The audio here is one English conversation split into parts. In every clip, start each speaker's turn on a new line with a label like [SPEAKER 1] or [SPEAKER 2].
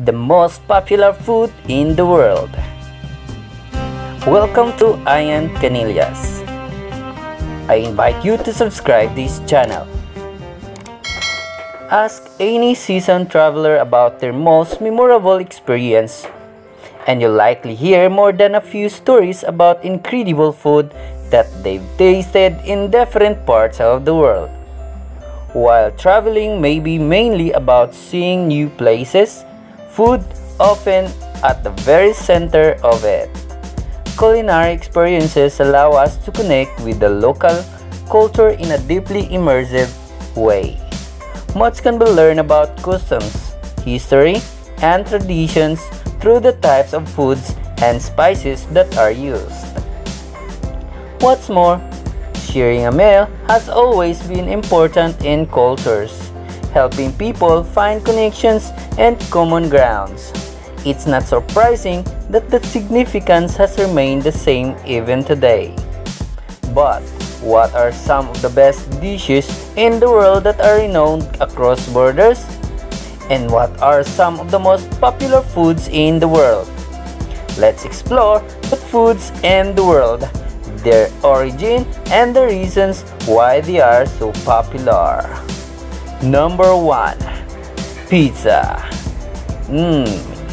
[SPEAKER 1] the most popular food in the world. Welcome to Ian Canillas. I invite you to subscribe this channel. Ask any seasoned traveler about their most memorable experience, and you'll likely hear more than a few stories about incredible food that they've tasted in different parts of the world. While traveling may be mainly about seeing new places, food often at the very center of it. Culinary experiences allow us to connect with the local culture in a deeply immersive way. Much can be learned about customs, history, and traditions through the types of foods and spices that are used. What's more, sharing a meal has always been important in cultures, helping people find connections and common grounds. It's not surprising that the significance has remained the same even today. But what are some of the best dishes in the world that are renowned across borders? And what are some of the most popular foods in the world? Let's explore the foods in the world, their origin, and the reasons why they are so popular. Number 1 Pizza. Mmm,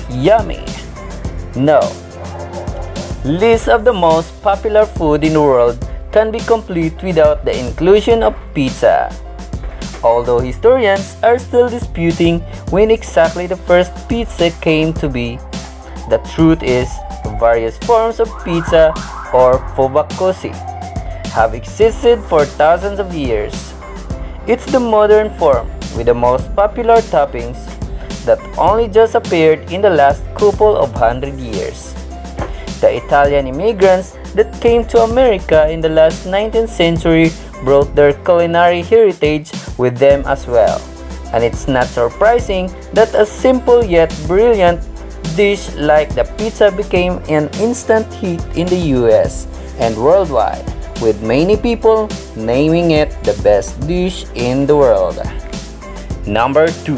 [SPEAKER 1] yummy. No. List of the most popular food in the world can be complete without the inclusion of pizza. Although historians are still disputing when exactly the first pizza came to be, the truth is various forms of pizza or fubakoshi have existed for thousands of years. It's the modern form with the most popular toppings that only just appeared in the last couple of hundred years. The Italian immigrants that came to America in the last 19th century brought their culinary heritage with them as well. And it's not surprising that a simple yet brilliant dish like the pizza became an instant hit in the US and worldwide, with many people naming it the best dish in the world. Number 2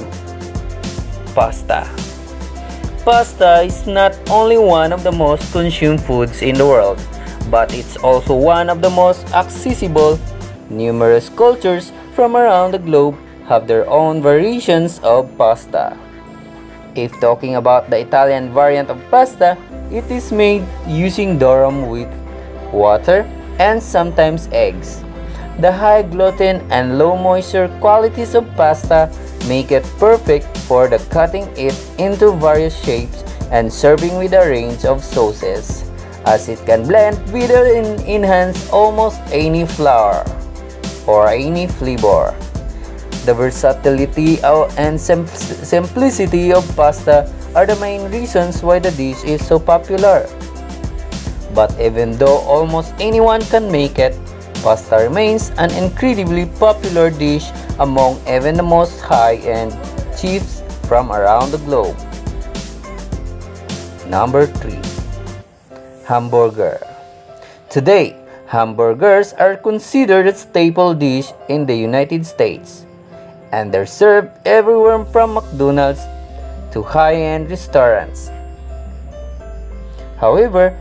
[SPEAKER 1] Pasta Pasta is not only one of the most consumed foods in the world, but it's also one of the most accessible. Numerous cultures from around the globe have their own variations of pasta. If talking about the Italian variant of pasta, it is made using durum with water and sometimes eggs. The high gluten and low moisture qualities of pasta make it perfect for the cutting it into various shapes and serving with a range of sauces, as it can blend with and enhance almost any flour or any flavor. The versatility and simplicity of pasta are the main reasons why the dish is so popular. But even though almost anyone can make it, pasta remains an incredibly popular dish among even the most high-end chefs from around the globe. Number 3. Hamburger Today, hamburgers are considered a staple dish in the United States, and they're served everywhere from McDonald's to high-end restaurants. However,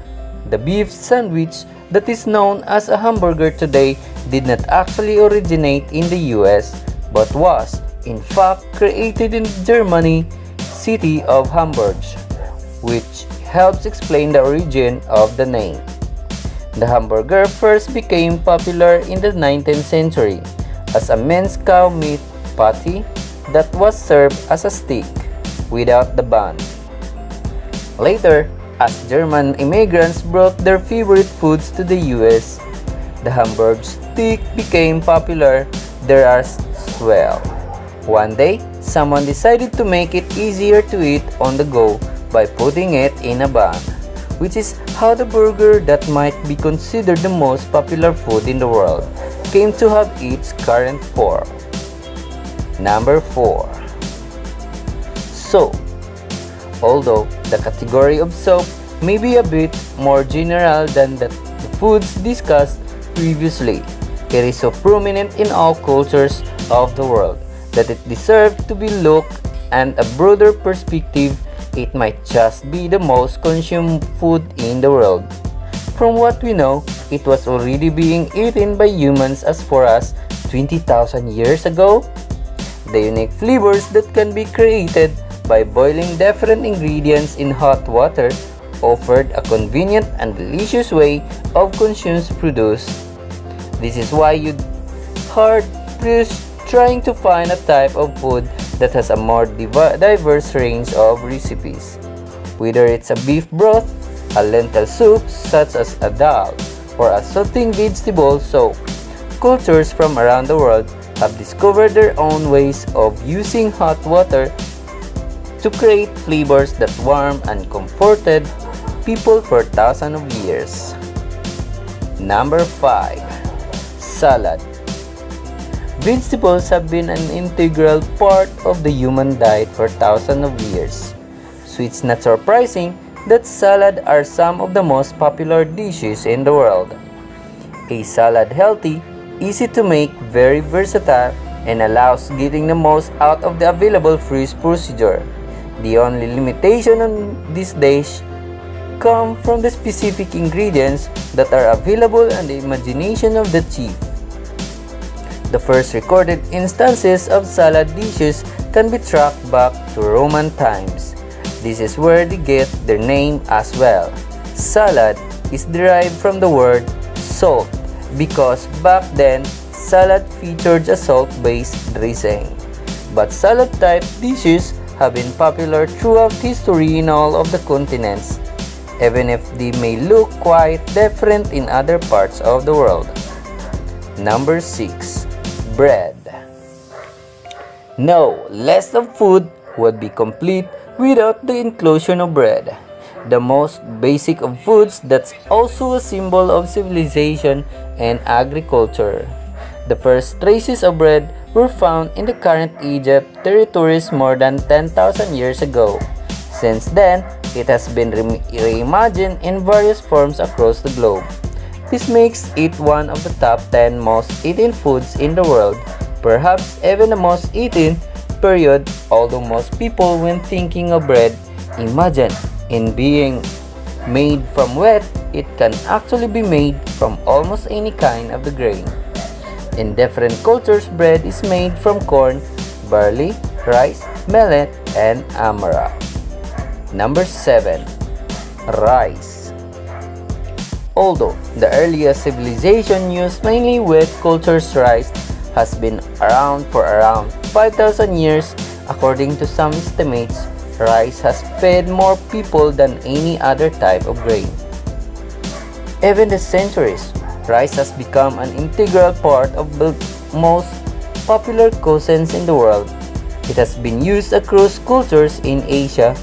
[SPEAKER 1] the beef sandwich that is known as a hamburger today did not actually originate in the US but was in fact created in Germany city of Hamburg, which helps explain the origin of the name. The hamburger first became popular in the 19th century as a minced cow meat patty that was served as a steak without the bun. Later, as German immigrants brought their favorite foods to the US, the Hamburg steak became popular there as well. One day, someone decided to make it easier to eat on the go by putting it in a bun, which is how the burger that might be considered the most popular food in the world came to have its current form. Number 4 Soap Although the category of soap may be a bit more general than the, foods discussed previously, it is so prominent in all cultures of the world that it deserves to be looked and a broader perspective it might just be the most consumed food in the world. From what we know, it was already being eaten by humans as far as 20,000 years ago. The unique flavors that can be created by boiling different ingredients in hot water offered a convenient and delicious way of consuming produce. This is why you'd hard pressed trying to find a type of food that has a more diverse range of recipes. Whether it's a beef broth, a lentil soup such as a dal, or a salting vegetable soup, cultures from around the world have discovered their own ways of using hot water to create flavors that warm and comforted people for thousands of years. Number 5. Salad Vegetables have been an integral part of the human diet for thousands of years. So it's not surprising that salad are some of the most popular dishes in the world. A salad healthy, easy to make, very versatile, and allows getting the most out of the available freeze procedure. The only limitation on this dish come from the specific ingredients that are available and the imagination of the chief. The first recorded instances of salad dishes can be tracked back to Roman times. This is where they get their name as well. Salad is derived from the word salt because back then salad featured a salt-based dressing. But salad-type dishes have been popular throughout history in all of the continents, even if they may look quite different in other parts of the world. Number 6 bread. No, less of food would be complete without the inclusion of bread. The most basic of foods that's also a symbol of civilization and agriculture. The first traces of bread were found in the current Egypt territories more than 10,000 years ago. Since then, it has been re reimagined in various forms across the globe. This makes it one of the top 10 most eaten foods in the world, perhaps even the most eaten period, although most people when thinking of bread imagine in being made from wheat, it can actually be made from almost any kind of the grain. In different cultures, bread is made from corn, barley, rice, millet, and amara. Number 7. Rice Although the earliest civilization used mainly wheat cultures rice has been around for around 5,000 years, according to some estimates, rice has fed more people than any other type of grain. Even the centuries, rice has become an integral part of the most popular cuisines in the world. It has been used across cultures in Asia,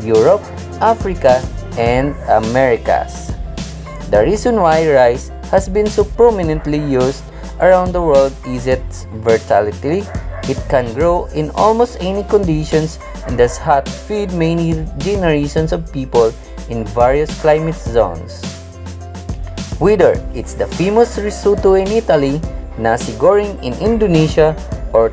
[SPEAKER 1] Europe, Africa, and Americas. The reason why rice has been so prominently used around the world is its versatility. It can grow in almost any conditions and thus help feed many generations of people in various climate zones. Whether it's the famous risotto in Italy, nasi goreng in Indonesia, or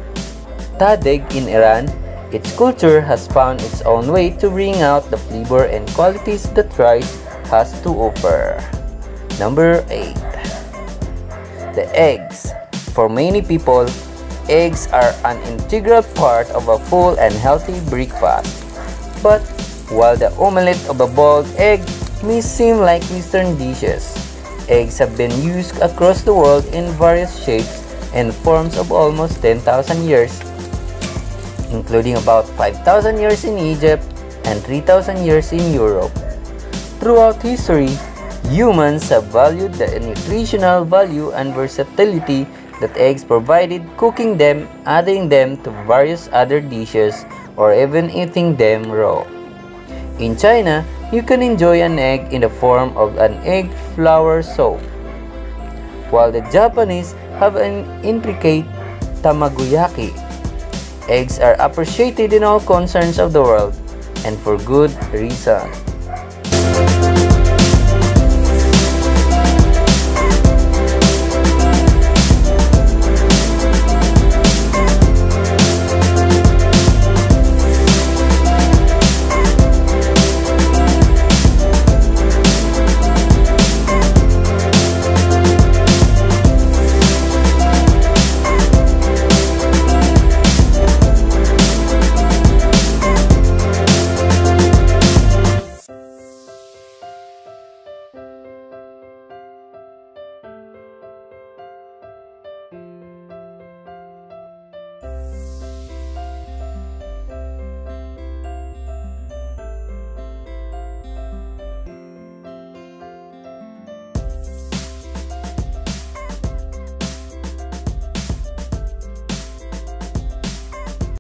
[SPEAKER 1] tahdig in Iran, its culture has found its own way to bring out the flavor and qualities that rice has to offer. Number 8. The eggs. For many people, eggs are an integral part of a full and healthy breakfast. But while the omelette of a boiled egg may seem like Eastern dishes, eggs have been used across the world in various shapes and forms of almost 10,000 years, including about 5,000 years in Egypt and 3,000 years in Europe. Throughout history, Humans have valued the nutritional value and versatility that eggs provided, cooking them, adding them to various other dishes, or even eating them raw. In China, you can enjoy an egg in the form of an egg flower soup, while the Japanese have an intricate tamagoyaki. Eggs are appreciated in all concerns of the world, and for good reason.